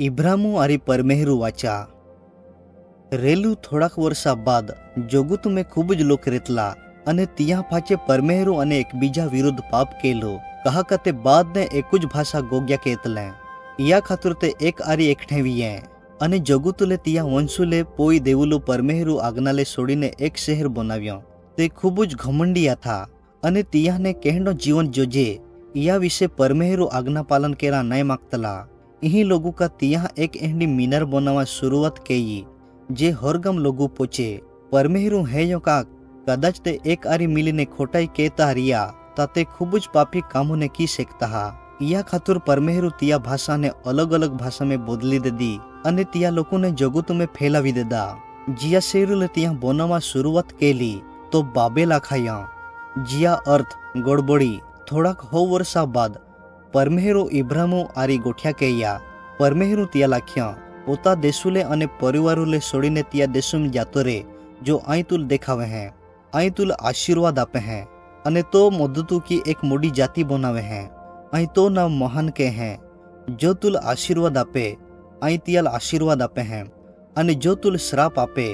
ઇબ્રામુ આરી પરમેહરું વાચા રેલું થોડાક વર્ષા બાદ જોગુતુમે ખૂબ જ લોક રેતલા અને ત્યાં પાછે પરમેહરું અને એકબીજા વિરુદ્ધ પાપ કેલો કહા કતે બાદને એક જ ભાષા ગોગ્યા કેતલે યા ખાતુર તે એક આરી એકઠેવીએ અને જગુતુલે ત્યાં વંશુલે પોઈ દેવુલો પરમેહરું આજ્ઞાલે છોડીને એક શહેર બનાવ્યો તે ખૂબ જ ઘમંડિયા થા અને તિયાને કહેનો જીવન જોજે યા વિશે પરમેહરું આજ્ઞા પાલન કેરા નહીં માગતલા इही लोगों का तिया एक एहडी मीनर बनावा शुरुआत कई जे हरगम लोगों पोचे, परमेहरु है यो का कदच ते एक आरी मिली ने खोटाई के तारिया ताते खूबज पापी कामों ने की सकता हा। या खातुर परमेहरु तिया भाषा ने अलग अलग भाषा में बदली दे दी, अने तिया लोगों ने जगत में फैलावी दे दा। जिया शेरुल तिया बोनावा शुरुआत के ली तो बाबे लाखाया जिया अर्थ गड़बड़ी थोड़ा हो वर्षा बाद પરમેહરો ઇબ્રામો આરી ગોઠ્યા કહેયા પરમેહરું ત્યાં લાખ્યા પોતા દેશુલે અને પરિવારોલે છોડીને ત્યાં દેશુમ જાતો રે જો અહીં તુલ દેખાવે હે અહીં તુલ આશીર્વાદ આપે હે અને તો મદતુ કી એક મોટી જાતિ બનાવે હે અહીં તો નામ મહાન કે હે જો તુલ આશીર્વાદ આપે અહીં તિયાલ આશીર્વાદ આપે હે અને જો તુલ શ્રાપ આપે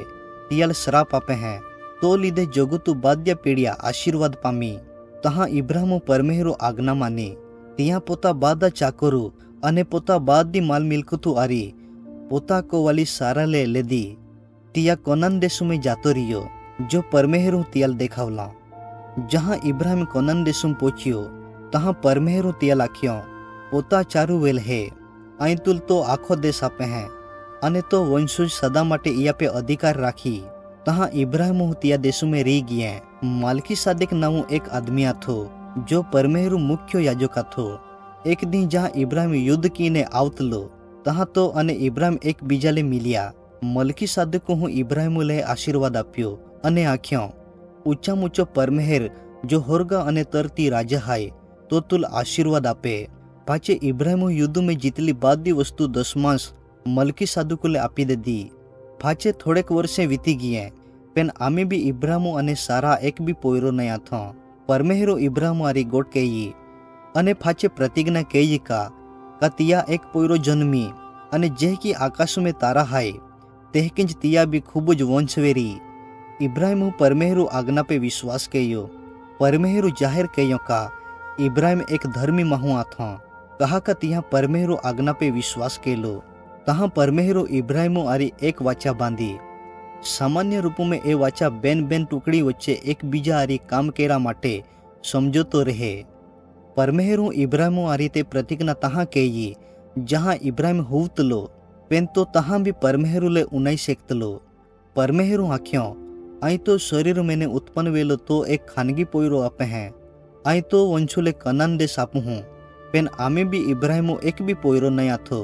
તિયાલ શ્રાપ આપે હે તો લીધે જગતુ બાદ્ય પેઢિયા આશીર્વાદ પામી તહાં ઇબ્રાહમો પરમેહરો આજ્ઞા માની ત્યાં પોતા બાદા ચાકરો અને પોતા બાદની માલ મિલકતો આરી પોતા કોવાલી સારા લે લેદી ત્યાં કોનન દેશમાં જાતો રહ્યો જો પરમેહરો તિયાલ દેખાવલા જહાં ઇબ્રાહિમ કોનન દેશમાં પહોંચ્યો તહાં પરમેહરો તિયાલ આખ્યો પોતા ચારુ વેલ હે અહીં તુલ તો આખો દેશ આપે હે અને તો વંશુજ સદા માટે ઈયા પે અધિકાર રાખી તહાં ઇબ્રાહિમ ત્યાં દેશમાં રહી ગયા માલકી સાદેક નામું એક આદમી હતો जो परमेरु मुख्य याजक थो एक दिन जहाँ इब्राहिम युद्ध कीने आवतलो तहाँ तो અને ઇબ્રાહિમ એકબીજાને મિલ્યા મલકી સાદકો હું ઇબ્રાહિમુલે આશીર્વાદ આપ્યો અને આખ્યો ઊંચા ઊંચો પરમેહેર જો હોરગા અને તરતી રાજા હાય તો તુલ આશીર્વાદ આપે પાછે ઇબ્રાહિમ યુદ્ધમાં જીતલી બાદી વસ્તુ દસમાંશ મલકી સાદુકુલે આપી દીધી પાછે થોડેક વર્ષે વીતી ગયા પેન આમે બી ઇબ્રાહિમો અને સારા એક બી પોયરો નયા થો પરમેહરો ઇબ્રાહિમ આરી ગોટ કહીએ અને ફાચે પ્રતિજ્ઞા કહીએ કા કા તિયા એક પોયરો જન્મી અને જે કી આકાશમાં તારા હાય તેહ કિંજ તિયા બી ખૂબ જ વંશવેરી ઇબ્રાહિમ પરમેહરો આજ્ઞા પે વિશ્વાસ કર્યો પરમેહરો જાહેર કહ્યો કા ઇબ્રાહિમ એક ધર્મી mahુ આથો કહા કા તિયા પરમેહરો આજ્ઞા પે વિશ્વાસ કેલો તહાં પરમેહરો ઇબ્રાહિમો આરી એક વાચા બાંધી સામાન્ય રૂપમાં એ વાચા બેન બેન ટુકડી વચ્ચે એકબીજા આરી કામ કર્યા માટે સમજોતો રહે પરમેહરું ઇબ્રાહિમો આ રીતે પ્રતિજ્ઞા તહાં કહીએ જહાં ઇબ્રાહિમ હુવતલો પેન તો તહાં બી પરમેહરુલે ઉનાઈ શેકતલો પરમેહરું આખ્યો અહીં તો શરીર મેને ઉત્પન્ન વેલો તો એક ખાનગી પોયરો આપે હે અહીં તો વંશુલે કનાન દેશ આપું હું પેન આમે બી ઇબ્રાહિમો એક બી પોયરો નહીં આથો